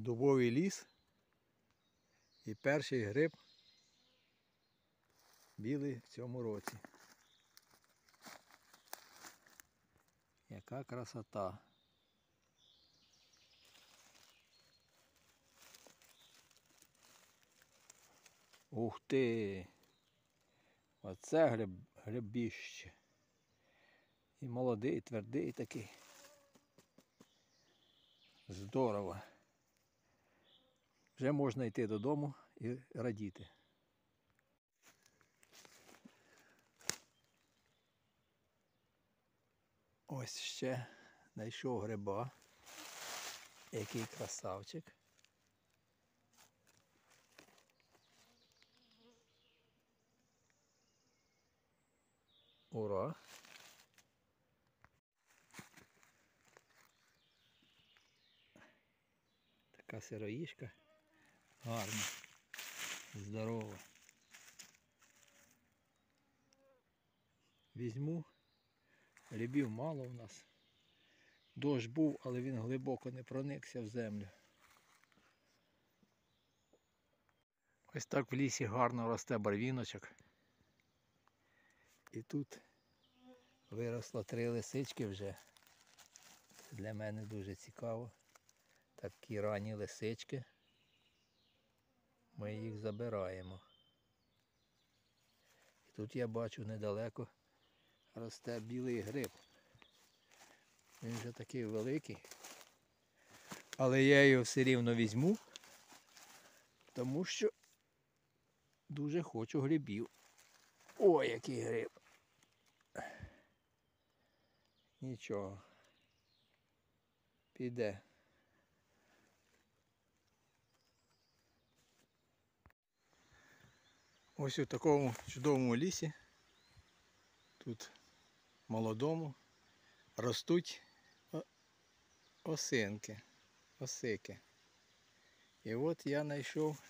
дубовий ліс і перший гриб білий в цьому році. Яка красота. Ух ти! Оце гриб, грибіще. І молодий, твердий такий. Здорово. Вже можна йти додому і радіти. Ось ще знайшов гриба. Який красавчик. Ура! Така сироїшка. Гарна. Здорова. Візьму. Рябів мало у нас. Дощ був, але він глибоко не проникся в землю. Ось так в лісі гарно росте барвіночок. І тут виросло три лисички вже. Для мене дуже цікаво. Такі ранні лисички. Ми їх забираємо. І тут я бачу недалеко росте білий гриб. Він вже такий великий. Але я його все рівно візьму, тому що дуже хочу грибів. Ой, який гриб. Нічого. Піде. Ось у такому чудовому лісі. Тут молодому ростуть осинки, осики. І от я знайшов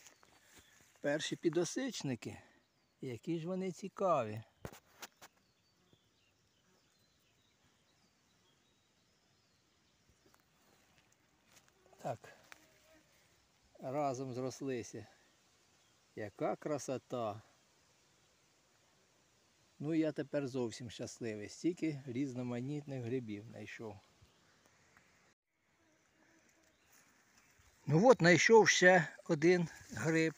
перші підосичники. Які ж вони цікаві. Так. Разом зрослися. Яка красота. Ну я тепер зовсім щасливий. Стільки різноманітних грибів знайшов. Ну от знайшов ще один гриб.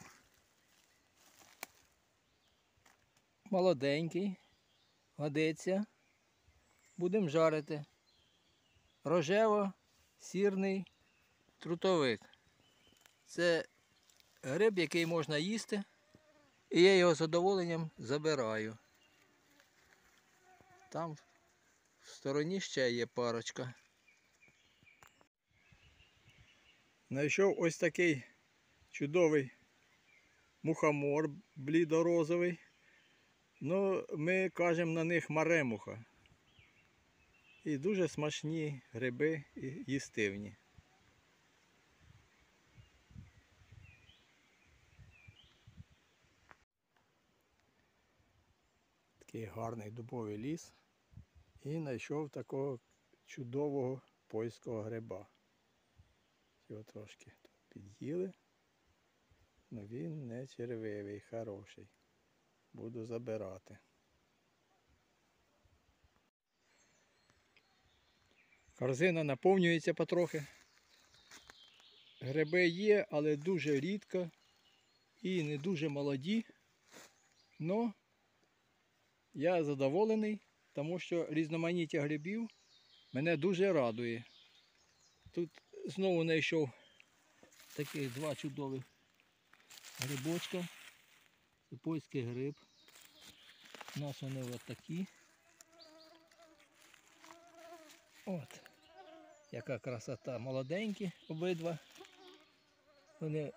Молоденький, годиться. Будемо жарити. Рожево-сірний трутовик. Це гриб, який можна їсти, і я його з задоволенням забираю. Там в стороні ще є парочка. Знайшов ось такий чудовий мухомор блідорозовий. Ну, ми кажемо на них маремуха. І дуже смачні гриби і їстивні. Такий гарний дубовий ліс. І знайшов такого чудового польського гриба. Його трошки під'їли. але він не червивий, хороший. Буду забирати. Корзина наповнюється потрохи. Гриби є, але дуже рідко і не дуже молоді. Но я задоволений, тому що різноманіття грибів мене дуже радує. Тут знову знайшов таких два чудових грибочка. Польський гриб. У нас вони ось такі. От. Яка красота. Молоденькі обидва. Вони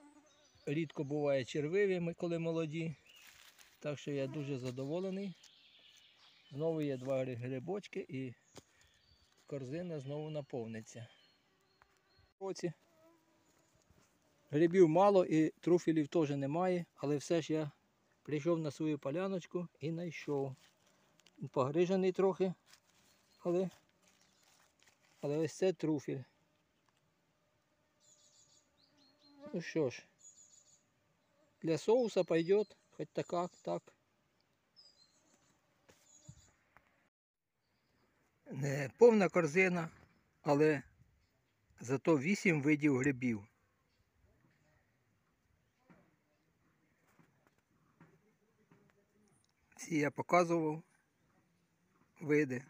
рідко бувають червивими, коли молоді. Так що я дуже задоволений. Знову є два грибочки і корзина знову наповниться. Році. Грибів мало і труфелів теж немає, але все ж я прийшов на свою поляночку і знайшов. Погрижений трохи, але, але ось це труфель. Ну що ж, для соуса пойдет, хоть така, так. Не повна корзина, але зато 8 видів грибів. Ці я показував види.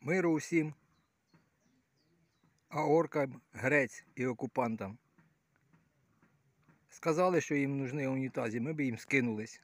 Миру усім, а оркам грець і окупантам. Сказали, що їм нужні унітази, ми б їм скинулись.